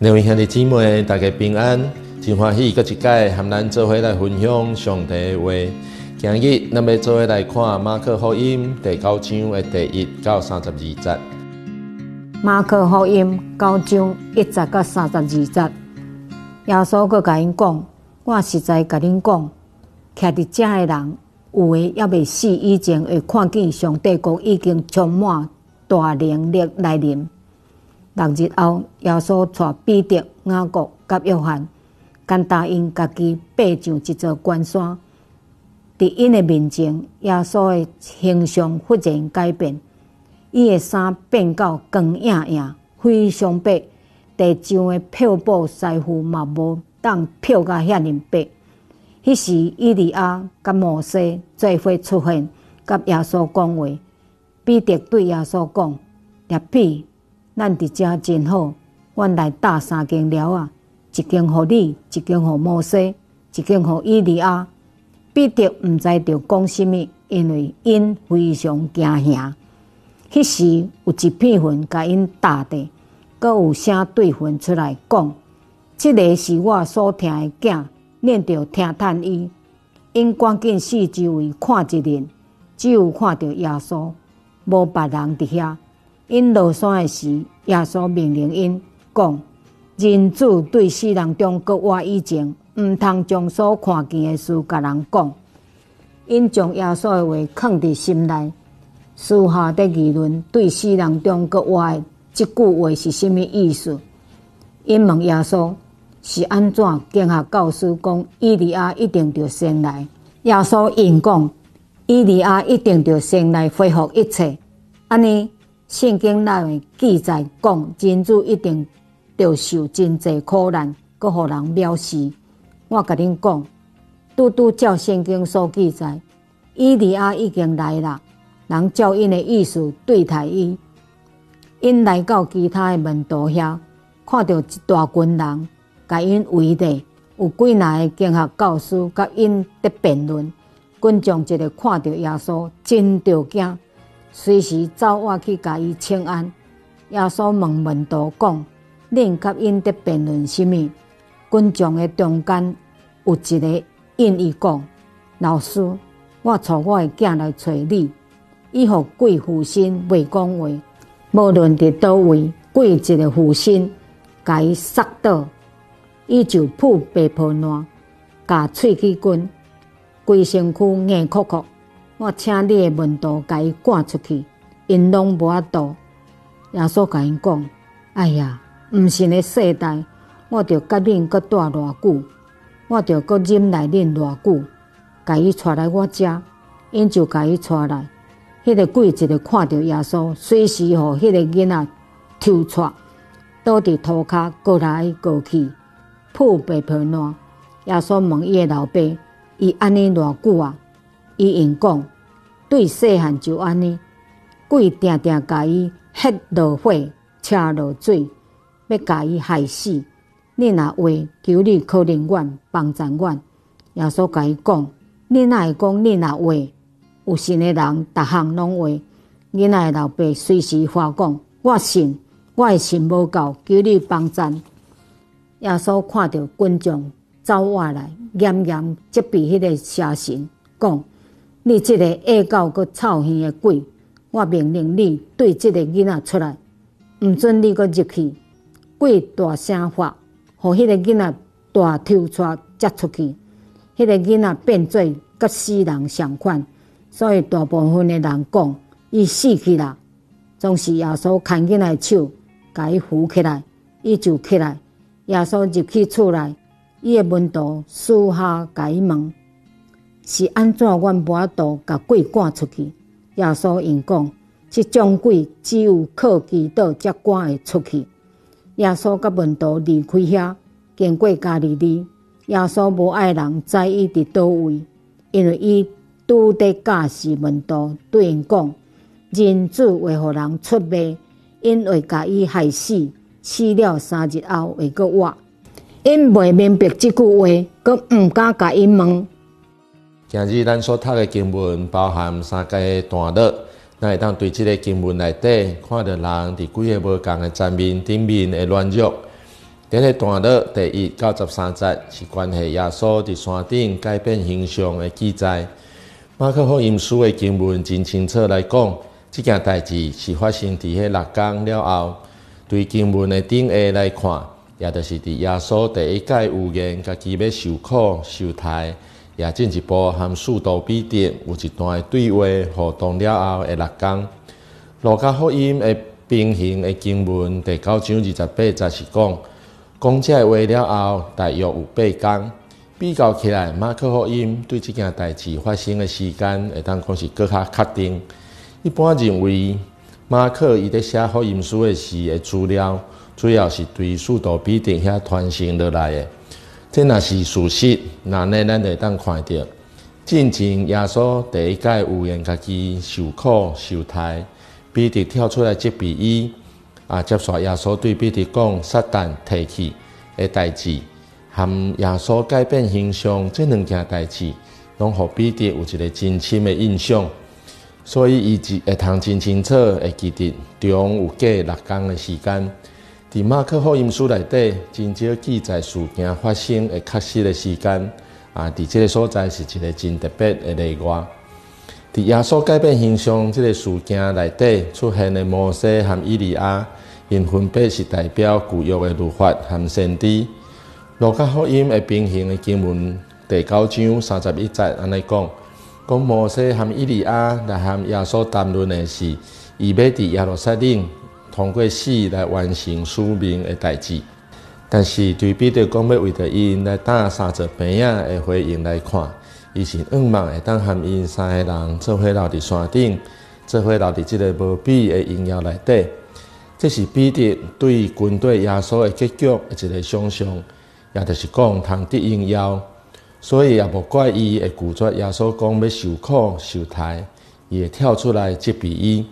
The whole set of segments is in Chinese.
两位兄弟姊妹，大家平安，真欢喜，搁一届和咱做伙来分享上帝的话。今日咱要做伙来看马可福音第九章的第一到三十二节。马可福音九章一节到三十二节，耶稣搁甲因讲：“我实在甲恁讲，徛伫遮的人，有诶还未死以前，会看见上帝国已经充满大能力来临。”六日后，耶稣带彼得、雅各甲约翰，干答应家己爬上一座关山。伫因的面前，耶稣的形象忽然改变，伊的衫变到光艳艳，非常白，地上的漂布师傅嘛无当漂甲遐尼白。迄时，伊利亚甲摩西做伙出现，甲耶稣讲话。彼得对耶稣讲：“列比。”咱伫遮真好，阮来搭三间寮啊，一间互你，一间互摩西，一间互伊利亚。彼得毋知着讲甚物，因为因非常惊吓。迄时有一片云甲因搭地，阁有声对云出来讲：即个是我所听的囝，念着听叹伊。因赶紧四周围看一遍，只有看到耶稣，无别人伫遐。因落山的时，耶稣命令因讲：人子对世人中国话以前，毋通将所看见的事甲人讲。因将耶稣的话藏伫心内，私下的议论对世人中国活的即句话是甚物意思？因问耶稣是安怎经下教师讲，伊利亚一定着先来。耶稣应讲：伊利亚一定着先来恢复一切。安尼。圣经内面记载讲，真主一定要受真济苦难，阁互人藐视。我甲恁讲，拄拄照圣经所记载，伊利亚已经来了，人照因的意思对待伊。因来到其他的门徒遐，看到一大群人，甲因围着，有几若个经学教师甲因伫辩论。群众一个看到耶稣，真着惊。随时走我去甲伊请安。耶稣问门徒讲：“恁甲因伫辩论甚物？”群众的中间有一个应伊讲：“老师，我带我的囝来找你，伊互鬼附身未讲话，无论伫倒位，鬼一个附身，甲伊杀倒，伊就扑白泡烂，甲喙齿滚，规身躯硬哭哭。”我请你的门徒甲伊赶出去，因拢无法度。耶稣甲因讲：“哎呀，毋信的世代，我着甲恁搁住偌久？我着搁忍耐恁偌久？甲伊带来我遮，因就甲伊带来。迄个鬼一个看着耶稣，随时互迄个囡仔抽出，倒伫涂骹，过来过去，破白破烂。耶稣问伊的老爸：伊安尼偌久啊？伊应讲，对细汉就安尼，鬼定定甲伊ฮ็落火，车落水，要甲伊害死。你若话求你可怜阮，帮助阮。耶稣甲伊讲，你若会讲你若话，有信的人，逐项拢话。囡仔老爸随时发讲，我信，我的信无够，求你帮助。耶稣看到群众走过来，严严责备迄个邪神，讲。你这个恶狗佮臭耳的鬼，我命令你对这个囡仔出来，毋准你佮入去。鬼大声话，互迄个囡仔大抽出接出去。迄个囡仔变做甲死人相款，所以大部分的人讲伊死去了。总是耶稣牵囡仔手，甲伊扶起来，伊就起来。耶稣入去厝内，伊的门徒私下甲伊问。是安怎？阮无法度甲鬼赶出去。耶稣因讲：即种鬼只有靠祈祷才赶会出去。耶稣甲门徒离开遐，经过加利利。耶稣无爱人知伊伫倒位，因为伊拄伫教示门徒，对因讲：人子会互人出卖，因为甲伊害死，死了三日后会阁活。因未明白即句话，阁毋敢甲伊问。今日咱所读的经文包含三个段落，咱会当对这个经文内底看到人伫几个无共的层面顶面的乱入。这个段落第一到十三节是关系耶稣伫山顶改变形象的记载。马可福音书的经文真清楚来讲，这件代志是发生伫迄六天了后。对经文的顶下来看，也就是伫耶稣第一届预言家己要受苦受胎，也进一步含数度必定有一段对话互动了后的六天。路加福音的平行的经文第九章二十八则是讲。讲这话了后，大约有八天。比较起来，马克福音对这件代志发生的时间，会当讲是更加确定。一般认为，马克伊在写福音书的时的资料，主要是对数度必定遐传承落来的。这若是事实，那呢，咱会当看到，进前耶稣第一届预言家己受苦受胎，彼得跳出来责备伊。啊！接续耶稣对彼得讲，撒旦提起的代志，含耶稣改变形象这两件代志，拢互彼得有一个真深的印象。所以，伊只会通真清楚会记得中有过六天的时间。伫马克福音书内底，真少记载事件发生的确实的时间。啊，伫这个所在是一个真特别的例外。伫耶稣改变形象这个事件内底出现的摩西和伊利亚。因分别是代表旧约的律法和先知。路加福音的平行的经文第九章三十一节安尼讲：讲摩西和伊利亚来和耶稣谈论的是，伊要伫耶路撒冷通过死来完成使命的代志。但是对比着讲要为着因来打三十病仔的回应来看，伊是愿望会当和因三个人做伙留伫山顶，做伙留伫即个无比的荣耀内底。这是彼得对军队耶稣的结局的一个想象，也就是讲通得荣耀，所以也无怪伊会拒绝耶稣讲要受苦受难，伊会跳出来接比伊。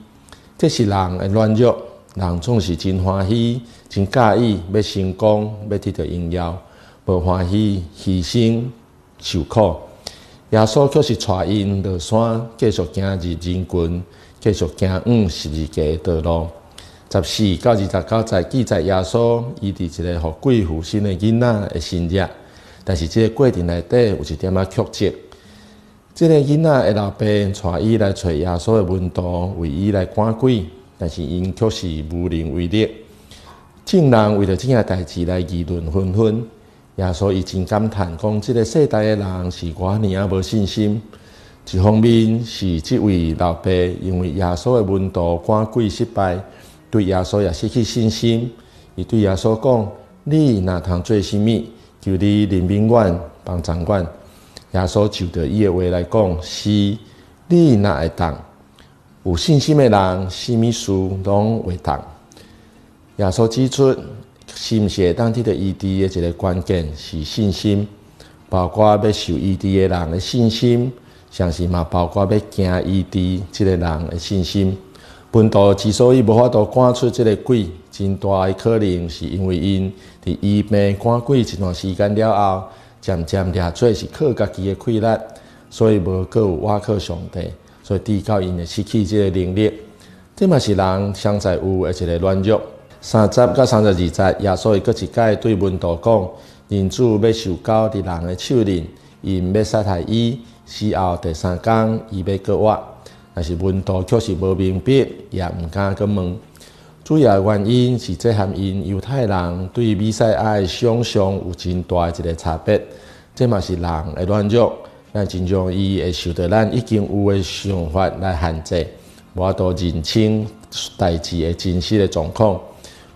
这是人的软弱，人总是真欢喜、真介意要成功、要得到荣耀，无欢喜牺牲受苦。耶稣却是带因落山，继续行入人群，继续行往十字架的道路。十四到二十九节记载耶稣伊伫一个互贵妇生的囡仔的身日，但是即个过程内底有一点仔曲折。即个囡仔的老爸带伊来找耶稣的门徒为伊来赶鬼，但是因却是无能为力。众人为了这件代志来议论纷纷。耶稣已经感叹讲，即个世代的人是我尼啊无信心。一方面是即位老爸因为耶稣的门徒赶鬼失败。对耶稣也失去信心，伊对耶稣讲：“你若通做甚物，就你临宾馆帮掌管。”耶稣就着伊的话来讲：“是，你若会当有信心的人，甚物事拢会当。”耶稣指出，是毋是会当地的医治的一个关键是信心，包括要受医治的人的信心，相信嘛，包括要行医治这个人的信心。本道之所以无法度赶出这个鬼，真大诶可能是因为因伫医病赶鬼一段时间了后，渐渐掠做是靠家己诶困力，所以无够有挖靠上帝，所以地教因会失去这个能力。这嘛是人现在有诶一个软弱。三十到三十二节，耶稣会搁一解对门徒讲：人主要受教伫人诶手里，因要杀害伊，死后第三天，伊要搁活。但是温度确实无明白，也毋敢去问。主要原因是这含因犹太人对弥赛亚的想象有真大一个差别，这嘛是人的软弱，咱真容易会受到咱已经有诶想法来限制，无多认清代志诶真实诶状况。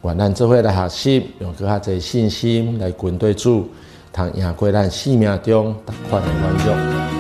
愿咱做伙来学习，用更较侪信心来军队主，通赢过咱生命中逐款诶软弱。